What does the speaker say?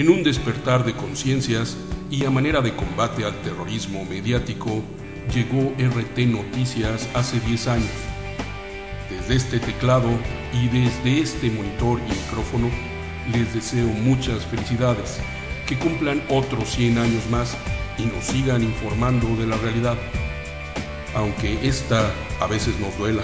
En un despertar de conciencias y a manera de combate al terrorismo mediático, llegó RT Noticias hace 10 años. Desde este teclado y desde este monitor y micrófono, les deseo muchas felicidades, que cumplan otros 100 años más y nos sigan informando de la realidad, aunque esta a veces nos duela.